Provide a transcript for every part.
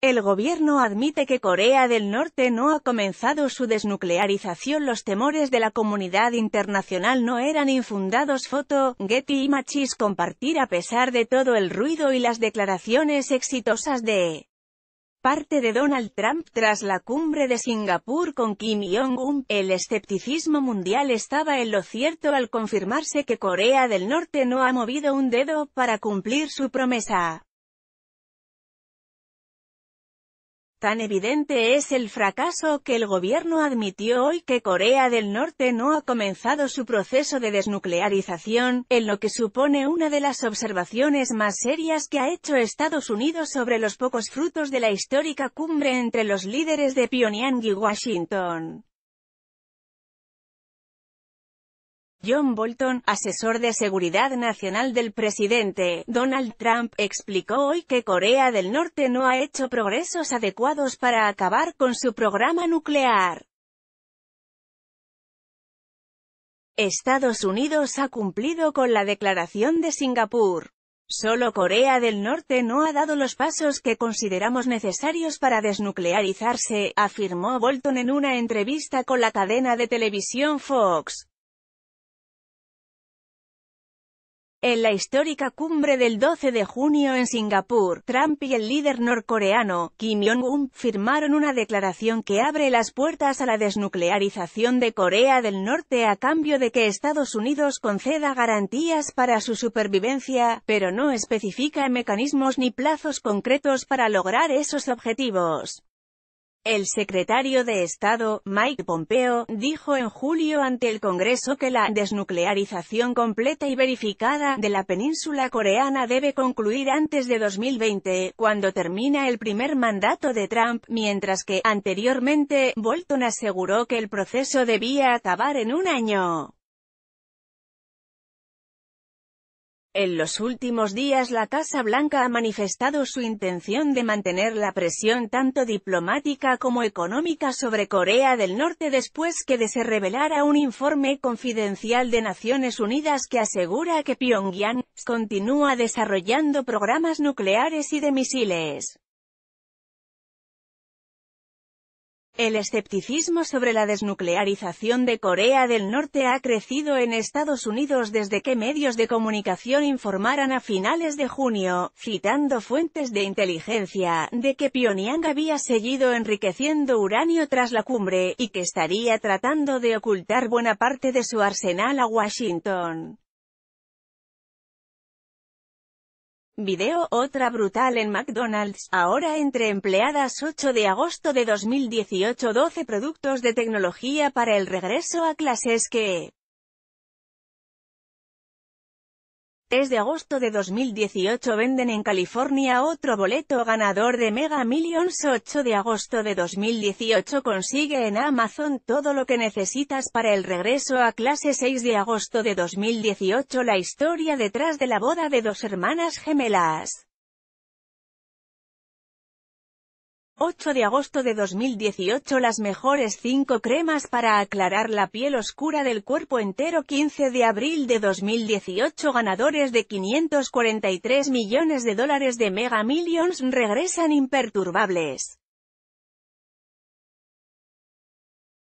El gobierno admite que Corea del Norte no ha comenzado su desnuclearización. Los temores de la comunidad internacional no eran infundados. Foto, Getty Images compartir a pesar de todo el ruido y las declaraciones exitosas de parte de Donald Trump tras la cumbre de Singapur con Kim Jong-un, el escepticismo mundial estaba en lo cierto al confirmarse que Corea del Norte no ha movido un dedo para cumplir su promesa. Tan evidente es el fracaso que el gobierno admitió hoy que Corea del Norte no ha comenzado su proceso de desnuclearización, en lo que supone una de las observaciones más serias que ha hecho Estados Unidos sobre los pocos frutos de la histórica cumbre entre los líderes de Pyongyang y Washington. John Bolton, asesor de seguridad nacional del presidente, Donald Trump, explicó hoy que Corea del Norte no ha hecho progresos adecuados para acabar con su programa nuclear. Estados Unidos ha cumplido con la declaración de Singapur. Solo Corea del Norte no ha dado los pasos que consideramos necesarios para desnuclearizarse, afirmó Bolton en una entrevista con la cadena de televisión Fox. En la histórica cumbre del 12 de junio en Singapur, Trump y el líder norcoreano, Kim Jong-un, firmaron una declaración que abre las puertas a la desnuclearización de Corea del Norte a cambio de que Estados Unidos conceda garantías para su supervivencia, pero no especifica mecanismos ni plazos concretos para lograr esos objetivos. El secretario de Estado, Mike Pompeo, dijo en julio ante el Congreso que la desnuclearización completa y verificada de la península coreana debe concluir antes de 2020, cuando termina el primer mandato de Trump, mientras que, anteriormente, Bolton aseguró que el proceso debía acabar en un año. En los últimos días la Casa Blanca ha manifestado su intención de mantener la presión tanto diplomática como económica sobre Corea del Norte después que de se revelara un informe confidencial de Naciones Unidas que asegura que Pyongyang continúa desarrollando programas nucleares y de misiles. El escepticismo sobre la desnuclearización de Corea del Norte ha crecido en Estados Unidos desde que medios de comunicación informaran a finales de junio, citando fuentes de inteligencia, de que Pyongyang había seguido enriqueciendo uranio tras la cumbre, y que estaría tratando de ocultar buena parte de su arsenal a Washington. Video, otra brutal en McDonald's, ahora entre empleadas 8 de agosto de 2018 12 productos de tecnología para el regreso a clases que 3 de agosto de 2018 venden en California otro boleto ganador de Mega Millions 8 de agosto de 2018 consigue en Amazon todo lo que necesitas para el regreso a clase 6 de agosto de 2018 la historia detrás de la boda de dos hermanas gemelas. 8 de agosto de 2018 Las mejores 5 cremas para aclarar la piel oscura del cuerpo entero 15 de abril de 2018 Ganadores de 543 millones de dólares de Mega Millions regresan imperturbables.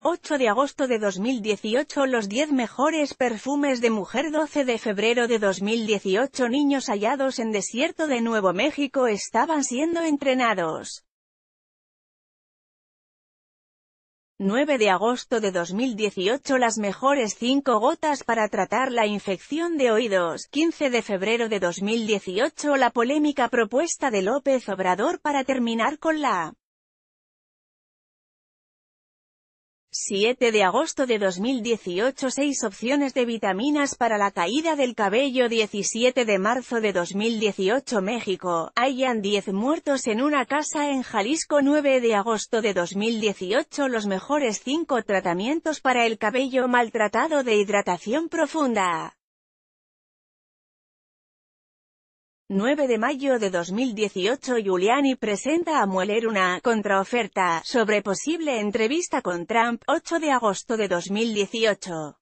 8 de agosto de 2018 Los 10 mejores perfumes de mujer 12 de febrero de 2018 Niños hallados en desierto de Nuevo México estaban siendo entrenados. 9 de agosto de 2018 Las mejores 5 gotas para tratar la infección de oídos. 15 de febrero de 2018 La polémica propuesta de López Obrador para terminar con la 7 de agosto de 2018 6 opciones de vitaminas para la caída del cabello 17 de marzo de 2018 México, hayan 10 muertos en una casa en Jalisco 9 de agosto de 2018 Los mejores 5 tratamientos para el cabello maltratado de hidratación profunda 9 de mayo de 2018 Giuliani presenta a Mueller una contraoferta sobre posible entrevista con Trump, 8 de agosto de 2018.